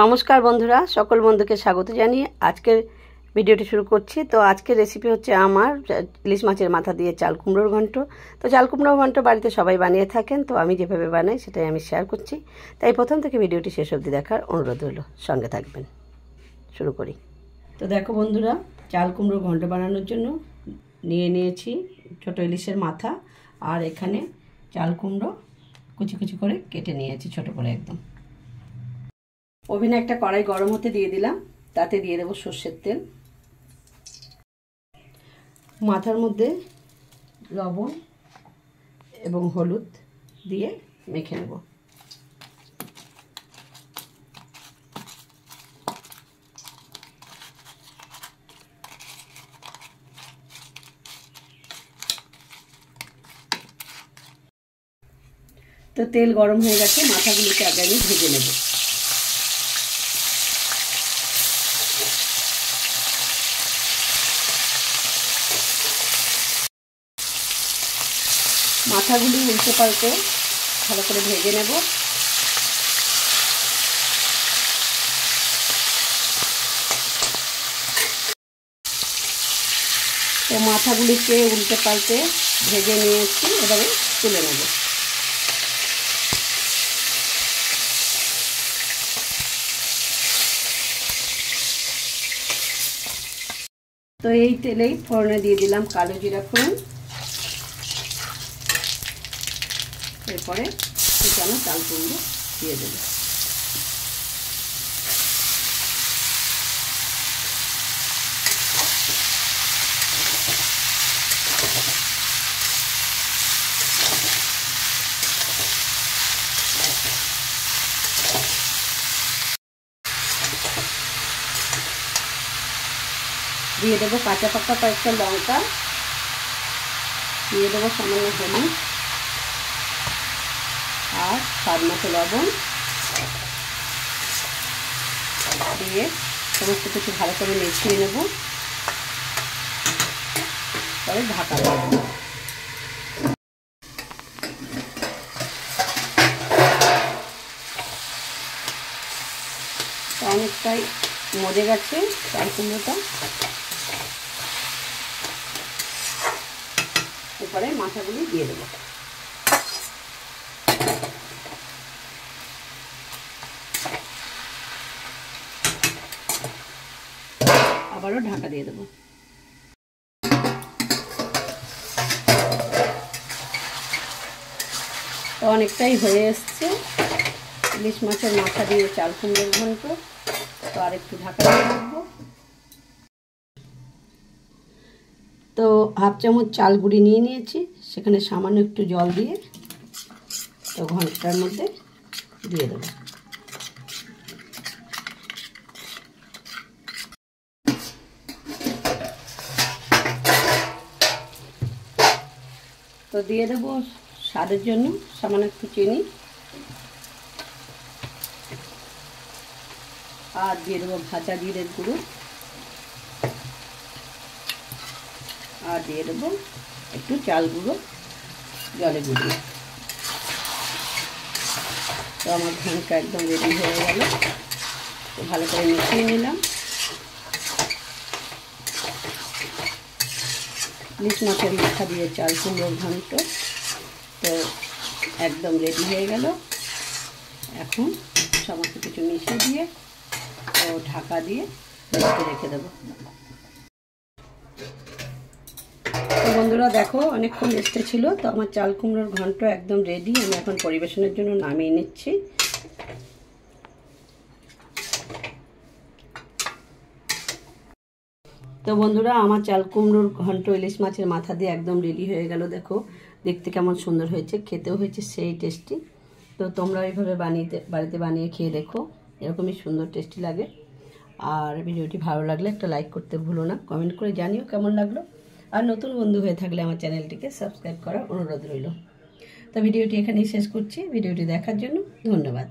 নমস্কার বন্ধুরা, সকল বন্ধুকে স্বাগত জানিয়ে আজকের ভিডিওটি শুরু করছি। তো আজকের রেসিপি হচ্ছে আমার, ইলিশ মাছের মাথা দিয়ে চাল কুমড়োর ঘন্ট। তো চাল কুমড়োর ঘন্ট বাড়িতে সবাই বানিয়ে থাকেন, তো আমি যেভাবে বানাই সেটাই আমি শেয়ার করছি। তাই প্রথম থেকে ভিডিওটি শেষ অবধি দেখার অনুরোধ হলো সঙ্গে থাকবেন। শুরু করি। তো দেখো বন্ধুরা, চাল কুমড়োর ঘন্ট বানানোর জন্য নিয়ে নিয়েছি ছোটো ইলিশের মাথা আর এখানে চাল কুমড়ো কুচি কুচি করে কেটে নিয়েছি, ছোট করে একদম। ওভেনে একটা কড়াই গরম হতে দিয়ে দিলাম, তাতে দিয়ে দেবো সর্ষের তেল। মাথার মধ্যে লবণ এবং হলুদ দিয়ে মেখে নেব। তো তেল গরম হয়ে গেছে, মাথাগুলোকে আগে আমি ভেজে নেব। মাথাগুলি উল্টে পাল্টে ভালো করে ভেজে নেব। তো মাথাগুলিকে উল্টে পাল্টে ভেজে নিয়েছি এবারে তুলে নেব। তো এই তেলেই ফোড়নে দিয়ে দিলাম কালো জিরা ফোড়ন। এরপরে শুকানো চাল কুমড়ো দিয়ে দেব। দিয়ে দেবো কাঁচা পাকা কয়েকটা লঙ্কা। দিয়ে দেবো সামান্য হলুদ আর স্বাদ মতো লবণ। দিয়ে সমস্ত কিছু ভালো করে মিশিয়ে নেব। পরে ঢাকা অনেকটাই মজে গেছে চাল কুমড়োটা। এরপরে মাথাগুলি দিয়ে দেবো। আবারও ঢাকা দিয়ে দেবো। তো অনেকটাই হয়ে এসছে। ইলিশ মাছের মাথা দিয়ে চাল কুমড়োর ঘন্ট। তো আর একটু ঢাকা দিয়ে রাখব তো হাফ চামচ চাল গুঁড়ি নিয়ে নিয়েছি, সেখানে সামান্য একটু জল দিয়ে তো ঘণ্টার মধ্যে দিয়ে দেবো। তো দিয়ে দেবো স্বাদের জন্য সামান্য একটু চিনি। আর দিয়ে দেবো ভাজা জিরের গুঁড়ো। আর দিয়ে দেবো একটু চাল গুঁড়ো, জলে গুঁড়িয়ে। তো আমার ঘণ্টা একদম রেডি হয়ে গেল। তো ভালো করে মিশিয়ে নিলাম। ইলিশ মাছের মাথা দিয়ে চাল কুমড়োর ঘন্ট। তো একদম রেডি হয়ে গেল। এখন সমস্ত কিছু মিশিয়ে দিয়ে তো ঢাকা দিয়ে রেখে দেবো। বন্ধুরা দেখো, অনেকক্ষণ রেস্টে ছিল, তো আমার চাল কুমড়োর ঘন্ট একদম রেডি আমি এখন পরিবেশনের জন্য নামিয়ে নিচ্ছি। তো বন্ধুরা, আমার চাল কুমড়োর ঘন্ট ইলিশ মাছের মাথা দিয়ে একদম রেডি হয়ে গেল, দেখো। দেখতে কেমন সুন্দর হয়েছে, খেতেও হয়েছে সেই টেস্টি তো তোমরা এইভাবে বানিয়ে, বাড়িতে বানিয়ে খেয়ে দেখো, এরকমই সুন্দর টেস্টি লাগে। আর ভিডিওটি ভালো লাগলে একটা লাইক করতে ভুলো না কমেন্ট করে জানিও কেমন লাগল। আর নতুন বন্ধু হয়ে থাকলে আমার চ্যানেলটিকে সাবস্ক্রাইব করার অনুরোধ রইল। তো ভিডিওটি এখানেই শেষ করছি। ভিডিওটি দেখার জন্য ধন্যবাদ।